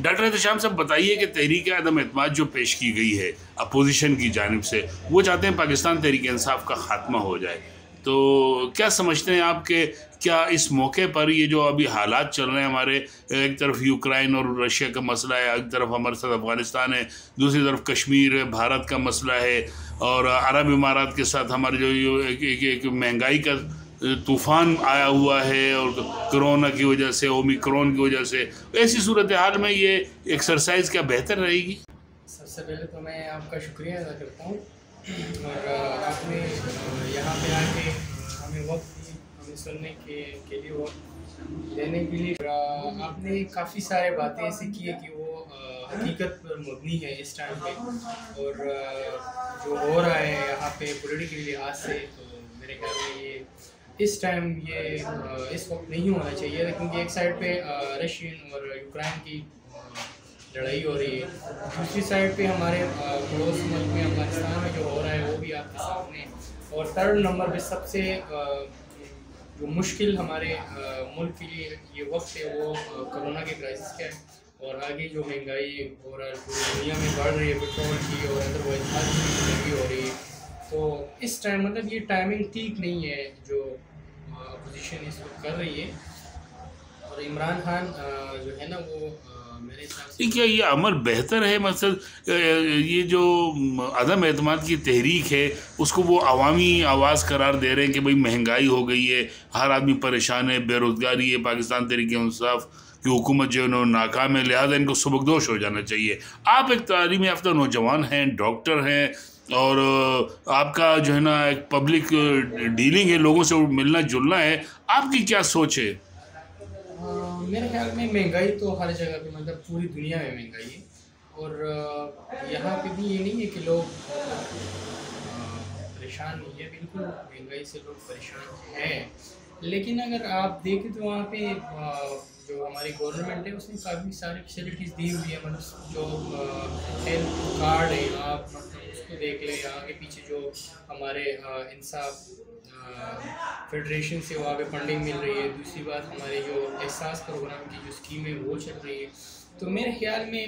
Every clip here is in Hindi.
डॉक्टर एहतशाम साहब बताइए कि तहरीक अदम अतमाद जो पेश की गई है अपोजिशन की जानब से वो चाहते हैं पाकिस्तान तहरीक इंसाफ का खात्मा हो जाए। तो क्या समझते हैं आपके क्या इस मौके पर ये जो अभी हालात चल रहे हैं हमारे एक तरफ़ यूक्रेन और रशिया का मसला है एक तरफ़ हमारे साथ अफ़गानिस्तान है दूसरी तरफ़ कश्मीर है भारत का मसला है और अरब इमारात के साथ हमारे जो एक, एक, एक महँगाई का तूफ़ान आया हुआ है और कोरोना की वजह से, ओमिक्रॉन की वजह से। ऐसी सूरत हाल में ये एक्सरसाइज क्या बेहतर रहेगी? सबसे पहले तो मैं आपका शुक्रिया अदा करता हूँ। और आपने यहाँ पे आके हमें वक्त हमें सुनने के के लिए वक्त देने के लिए। आपने काफ़ी सारे बातें ऐसी की है कि वो हकीकत पर मबनी है इस टाइम पे। और जो हो रहा है यहाँ पे पोलिटिकल लिहाज से तो मेरे ख्याल में ये इस टाइम ये इस वक्त नहीं होना चाहिए, क्योंकि एक साइड पे रशियन और यूक्रेन की लड़ाई हो रही है। दूसरी साइड पे हमारे पड़ोस मुल्क में अफ़गानिस्तान में जो हो रहा है, वो भी आपके सामने और थर्ड नंबर पे सबसे जो मुश्किल हमारे मुल्क के लिए ये वक्त है, वो कोरोना के क्राइसिस का है। और आगे जो महँगाई और पूरी दुनिया में बढ़ रही है, पेट्रोल की और अदरवाइज़ हर चीज़ महँगी हो रही है। तो इस टाइम मतलब ये टाइमिंग ठीक नहीं है, जो अपोजिशन इस वक्त कर रही है। और इमरान खान जो है ना, वो क्या, ये अमल बेहतर है? मतलब ये जो अदम अतमाद की तहरीक है, उसको वो अवामी आवाज़ करार दे रहे हैं कि भाई महँगाई हो गई है, हर आदमी परेशान है, बेरोज़गारी है, पाकिस्तान तरीके इंसाफ, की हुकूमत जो है नाकाम है, लिहाजा इनको सबकदोश हो जाना चाहिए। आप एक तालीम याफ्ता नौजवान हैं, डॉक्टर हैं और आपका जो है ना एक पब्लिक डीलिंग है, लोगों से मिलना जुलना है, आपकी क्या सोच है? मेरे ख्याल में महँगाई तो हर जगह पे मतलब पूरी दुनिया में महँगाई है। और यहाँ पे भी ये नहीं है कि लोग परेशान नहीं है, बिल्कुल महँगाई से लोग परेशान हैं। लेकिन अगर आप देखें तो वहाँ पे जो हमारी गवर्नमेंट है, उसने काफ़ी सारी फैसिलिटीज़ दी हुई है मतलब जो हेल्थ कार्ड है, आप मतलब उसको देख लें आगे पीछे जो हमारे इंसाफ फेडरेशन से वहाँ पे फंडिंग मिल रही है। दूसरी बात, हमारे जो एहसास प्रोग्राम की जो स्कीम है, वो चल रही है। तो मेरे ख्याल में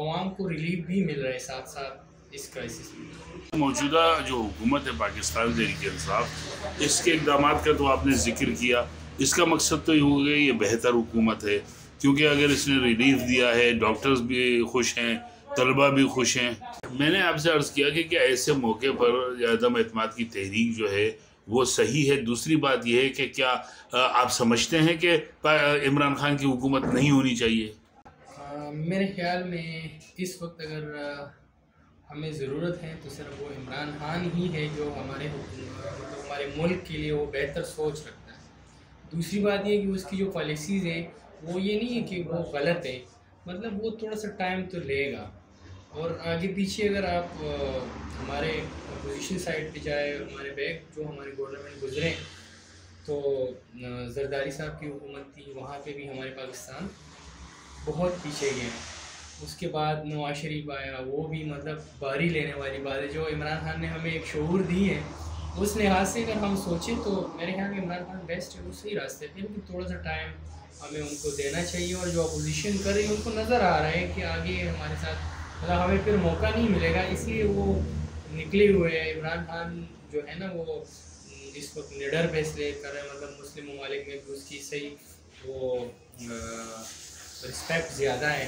आवाम को रिलीफ भी मिल रहा है साथ साथ इस क्राइसिस में। मौजूदा जो हुकूमत है पाकिस्तान तहरीक इंसाफ, इसके इकदाम का तो आपने ज़िक्र किया। इसका मकसद तो ये हो गया, ये बेहतर हुकूमत है। क्योंकि अगर इसने रिलीफ दिया है डॉक्टर्स भी खुश हैं तलबा भी खुश हैं। मैंने आपसे अर्ज़ किया कि क्या ऐसे मौके पर अदम अतमाद की तहरीक जो है वो सही है? दूसरी बात यह है कि क्या आप समझते हैं कि इमरान खान की हुकूमत नहीं होनी चाहिए? आ, मेरे ख्याल में इस वक्त अगर हमें ज़रूरत है तो सिर्फ़ वो इमरान खान ही है जो हमारे मतलब हमारे मुल्क के लिए वो बेहतर सोच रखता है। दूसरी बात ये कि उसकी जो पॉलिसीज़ हैं वो ये नहीं है कि वो गलत है। मतलब वो थोड़ा सा टाइम तो लेगा। और आगे पीछे अगर आप हमारे अपोजिशन साइड पे जाए हमारे बैग जो हमारे गवर्नमेंट गुजरे तो जरदारी साहब की हुकूमत थी, वहाँ पे भी हमारे पाकिस्तान बहुत पीछे गए उसके बाद नवाज़ शरीफ आया, वो भी मतलब बारी लेने वाली बात है। जो इमरान खान ने हमें एक शूर दी है, उस लिहाज से अगर हम सोचें तो मेरे ख्याल में इमरान खान बेस्ट है सही रास्ते थे लेकिन थोड़ा सा टाइम हमें उनको देना चाहिए और जो अपोजिशन कर रही है, उनको नज़र आ रहा है कि आगे हमारे साथ मतलब हमें फिर मौका नहीं मिलेगा, इसलिए वो निकले हुए हैं। इमरान खान जो है ना, वो इस वक्त निडर फैसले कर रहे हैं। मतलब मुस्लिम ममालिक में भी उसकी सही वो रिस्पेक्ट ज़्यादा है।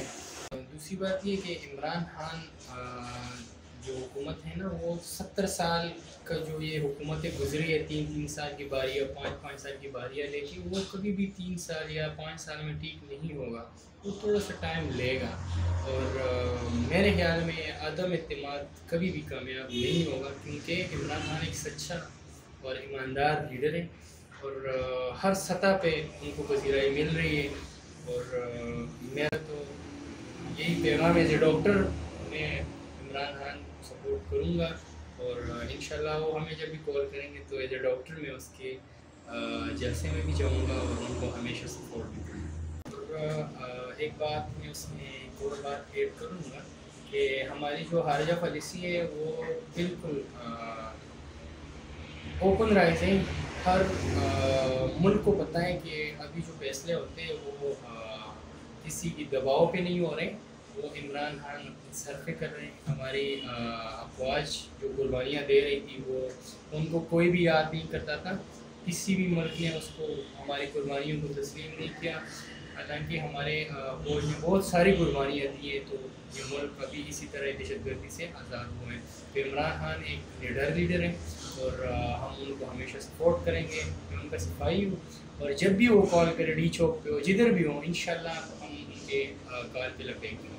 दूसरी बात ये कि इमरान खान जो हुकूमत है ना वो सत्तर साल का जो ये हुकूमतें गुजरी है तीन तीन साल की बारी पाँच पाँच साल की बारी लेकिन वो कभी भी तीन साल या पाँच साल में ठीक नहीं होगा वो थोड़ा सा टाइम लेगा। और आ, मेरे ख्याल में अदम अतमाद कभी भी कामयाब नहीं होगा क्योंकि इमरान खान एक सच्चा और ईमानदार लीडर है और आ, हर सतह पे उनको वजीराई मिल रही है। और आ, मेरा तो यही पैगाम है जो डॉक्टर में इमरान खान सपोर्ट करूँगा और इन वो हमें जब भी कॉल करेंगे तो एज ए डॉक्टर मैं उसके जलसे में भी जाऊँगा और उनको हमेशा सपोर्ट भी करूँगा। और एक बात मैं उसमें एक और बात ऐड करूँगा कि हमारी जो हारजा पॉलिसी है वो बिल्कुल ओपन राइज है। हर आ, मुल्क को पता है कि अभी जो फैसले होते हैं वो किसी की दबाव पे नहीं हो रहे। वो इमरान खान सरफे कर रहे हैं। हमारी अफवाज जो कुर्बानियाँ दे रही थी, वो उनको कोई भी याद नहीं करता था। किसी भी मुल्क ने उसको, हमारी कुर्बानियों को तस्लीम नहीं किया। हालाँकि हमारे फौज ने बहुत सारी कुर्बानियाँ दी है तो ये मुल्क अभी इसी तरह दहशत गर्दी से आज़ाद हुए हैं। तो इमरान खान एक निडर लीडर हैं और हम उनको हमेशा सपोर्ट करेंगे। मैं उनका सिपाही हूँ और जब भी वो कॉल करें डी चौक पे हो, जिधर भी हो इन हम उनके कॉल पे लपेंगे